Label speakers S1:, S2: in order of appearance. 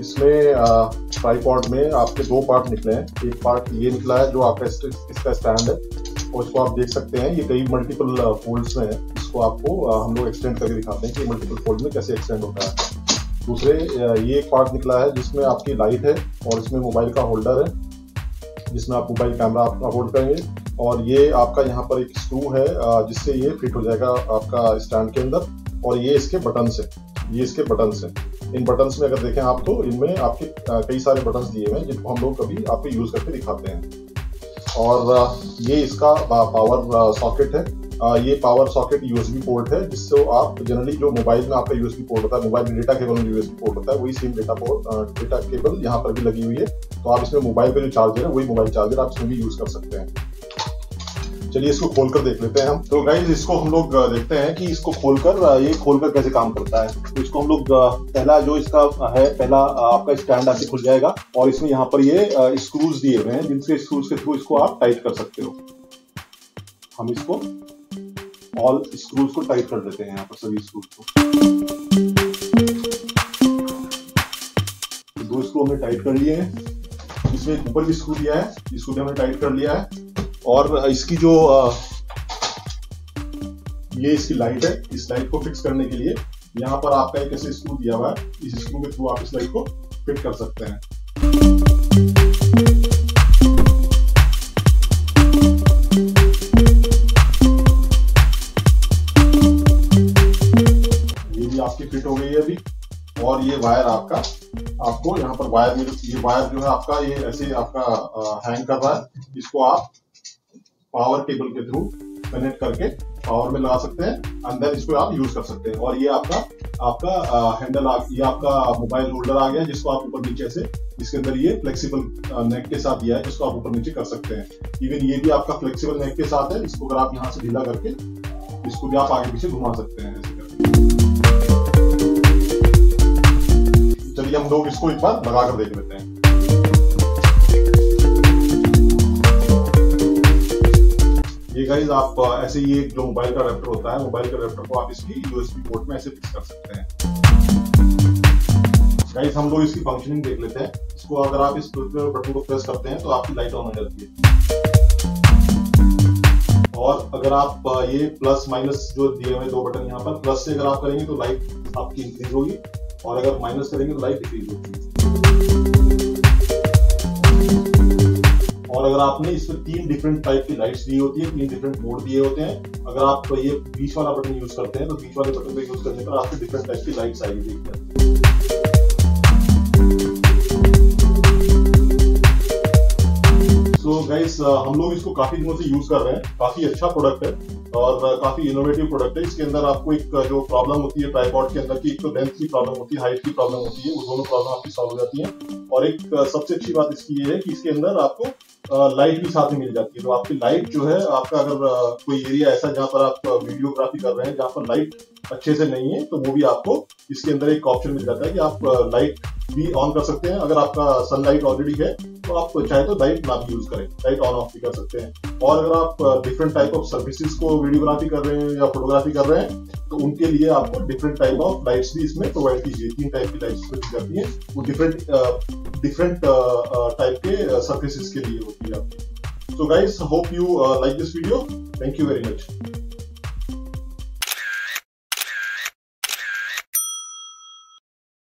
S1: इसमें ट्राईपॉड में आपके दो पार्ट निकले हैं। एक पार्ट ये निकला है जो आपका इसका स्टैंड है। और इसको आप देख सकते हैं, ये कई मल्टीपल फोल्ड्स में है। इसको आपको हम लोग एक्सटेंड करके दिखाते हैं कि मल्टीपल फोल्ड में कैसे एक्सटेंड होता है। दूसरे ये एक पार्ट निकला है जिसमें आपकी लाइट है और इसमें मोबाइल का होल्डर है, जिसमें आप मोबाइल कैमरा आपका होल्ड करेंगे। और ये आपका यहाँ पर एक स्क्रू है जिससे ये फिट हो जाएगा आपका स्टैंड के अंदर। और ये इसके बटन से ये इसके बटन है। इन बटन्स में अगर देखें आप तो इनमें आपके कई सारे बटन्स दिए हुए हैं, जिनको हम लोग कभी आपको यूज़ करके दिखाते हैं। और ये इसका पावर सॉकेट है। ये पावर सॉकेट यूएसबी पोर्ट है, जिससे आप जनरली जो मोबाइल में आपका यूएसबी पोर्ट होता है मोबाइल में डेटा केबल में यूएसबी पोर्ट होता है, वही same data port data cable यहाँ पर भी लगी हुई है। तो आप इसमें मोबाइल का जो चार्जर है, वही मोबाइल चार्जर आप इसमें भी यूज़ कर सकते हैं। चलिए इसको खोलकर देख लेते हैं हम। तो गाइज़ इसको हम लोग देखते हैं कि इसको खोलकर ये खोलकर कैसे काम करता है। तो इसको हम लोग पहला जो इसका है, पहला आपका स्टैंड आपसे खुल जाएगा और इसमें यहाँ पर ये स्क्रूज दिए हुए हैं, जिनसे स्क्रूज के थ्रू इसको आप टाइट कर सकते हो। हम इसको ऑल स्क्रूज को टाइट कर देते हैं यहाँ पर सभी स्क्रूज को। दो स्क्रू हमने टाइट कर लिए हैं। इसमें ऊपर भी स्क्रू दिया है इसको भी हमने टाइट कर लिया है। और इसकी जो ये इसकी लाइट है, इस लाइट को फिक्स करने के लिए यहाँ पर आपका एक ऐसे स्क्रू दिया हुआ है। इस स्क्रू के थ्रू आप इस लाइट को फिट कर सकते हैं। ये भी आपकी फिट हो गई है अभी। और ये वायर आपका, आपको यहाँ पर वायर ये वायर जो है आपका, ये ऐसे आपका हैंग कर रहा है। इसको आप पावर केबल के थ्रू कनेक्ट करके पावर में लगा सकते हैं देन इसको आप यूज़ कर सकते हैं। और ये आपका आपका हैंडल आ, ये आपका मोबाइल होल्डर आ गया, जिसको आप ऊपर नीचे से, इसके अंदर ये फ्लेक्सिबल नेक के साथ दिया है, जिसको आप ऊपर नीचे कर सकते हैं। इवन ये भी आपका फ्लेक्सिबल नेक के साथ है, इसको अगर आप यहाँ से ढीला करके, इसको भी आप आगे पीछे घुमा सकते हैं। चलिए हम लोग इसको एक बार लगा कर देख लेते हैं। गाइज़ आप ऐसे ही एक जो मोबाइल का रेप्टर होता है मोबाइल का रेप्टर को आप इसकी यूएसबी पोर्ट में ऐसे फिक्स कर सकते हैं। गाइज़ हम लोग इसकी फंक्शनिंग देख लेते हैं। इसको अगर आप इस बटन को प्रेस करते हैं तो आपकी लाइट ऑन हो जाती है। और अगर आप ये प्लस माइनस जो दिए हुए दो बटन यहाँ पर प्लस से अगर आप करेंगे तो लाइट आपकी इंक्रीज होगी। और अगर माइनस करेंगे तो लाइट डिक्रीज होगी। और अगर आपने इसमें तीन डिफरेंट टाइप की लाइट्स दी होती है, तीन डिफरेंट मोड दिए होते हैं, अगर आप ये बीच वाला बटन यूज़ करते हैं तो बीच वाले बटन पे यूज़ करने पर आपको डिफरेंट टाइप की लाइट्स आएगी सो गाइस हम लोग इसको काफ़ी दिनों से यूज़ कर रहे हैं, काफ़ी अच्छा प्रोडक्ट है और काफ़ी इनोवेटिव प्रोडक्ट है। इसके अंदर आपको एक जो प्रॉब्लम होती है ट्राईपॉड के अंदर की, एक तो लेंथ की प्रॉब्लम होती है हाइट की प्रॉब्लम होती है, वो दोनों प्रॉब्लम आपकी सॉल्व हो जाती है। और एक सबसे अच्छी बात इसकी ये है कि इसके अंदर आपको लाइट भी साथ में मिल जाती है। तो आपकी लाइट जो है, आपका अगर कोई एरिया ऐसा जहाँ पर आप वीडियोग्राफी कर रहे हैं, जहाँ पर लाइट अच्छे से नहीं है तो वो भी आपको इसके अंदर एक ऑप्शन मिल जाता है कि आप लाइट भी ऑन कर सकते हैं। अगर आपका सनलाइट ऑलरेडी है तो आप चाहे तो लाइट ना भी यूज़ करें। लाइट ऑन ऑफ़ भी कर सकते हैं। और अगर आप डिफरेंट टाइप ऑफ़ सर्विसेज़ को वीडियोग्राफी कर रहे हैं या फोटोग्राफी कर रहे हैं तो उनके लिए आपको डिफरेंट टाइप ऑफ़ लाइट्स भी इसमें प्रोवाइड कीजिए। तीन टाइप की लाइट्स दी जाती है वो डिफरेंट डिफरेंट टाइप के सर्विसेज़ के लिए होती है। आपकी guys, hope you uh, like this video. Thank you very much.